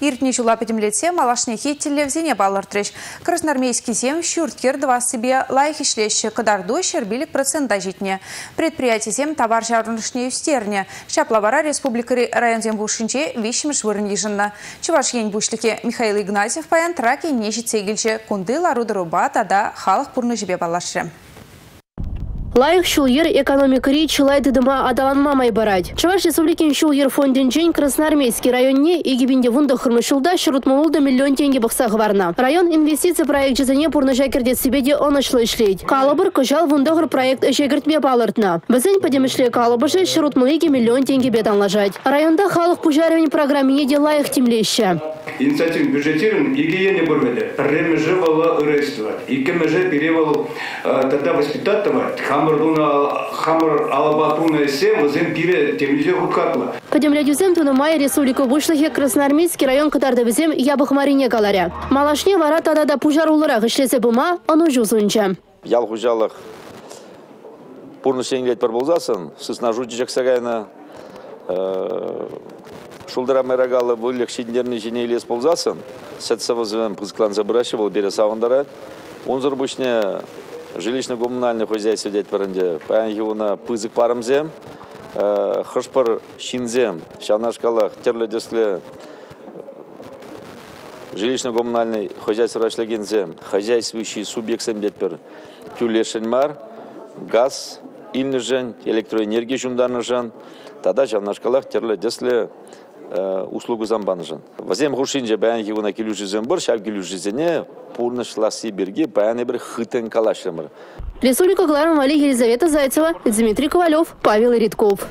Иртне жула педемлете малашне хеттелі взене балыртрыш. Красноармейский зем шүрткер два себе лайх ишлеші кадарду шербилік процента житне. Предприятие зем товар жарынышне үстерне. Шаплавара республикари район зем бушинче вишім жвырын. Чуваш ень бушлике Михаил Игнатьев паян траки не житсегілче кунды ларуды руба тада халық пурны жібе. Лайық шулер экономикари чылай дыдыма адаланмамай барад. Чаваш республикин шулер фондинчен Красноармейский районне егибинде вунда хырмышылда шырутмалылда миллион тенге бақсағы барна. Район инвестиция проект жезіне пурны жакерде себеде онышлы ішлейд. Калыбыр кыжал вундағыр проект жегіртме балыртна. Бізін падемішле калыбыжы шырутмалыге миллион тенге бетанлажать. Районда халық пужаривень программине де лайық темлеща. Инициатив бюджетирован гигиене бурведе ремеже вала урействовать икемеже перевал тогда воспитатывать хамырдуна хамыр алабатуна се возем пире темизе хукатла Падемлядюзем туны май республика вышлыхе Красноармейский район катарды бізем ябық марине галаря. Малашне вара тада да пужар улырақ ішлесе бұма, оны жузынча. ял хужалық пурны шеңлет бір болзасын, жуджи жақсағайна шулдыра мэрагалы бұлік шендерні жіне елес болзасын, пызклан забырашы бол бере савындара. Он зыр бұшне жилищно-коммунальное хозяйство дет парынде. Паян хивуна пызык парымзем, хышпыр шинзем, шанашкалах терлі десле жилищно-коммунальный хозяйство рашлегензем, хозяйствующий субъектсем детпер тюлешен мар, газ, илні жын, электроэнергия жундарны жын, тада жавнашкалах терлі десле услугу замбаны жын. Вазем хушинже баян хивуна келу жизен бір, шав келу жизене пурны шласи берге баяны бір хытын калашымыр. Республика Гларом Вали Елизавета Зайцева, Дмитрий Ковалев, Павел Ритков.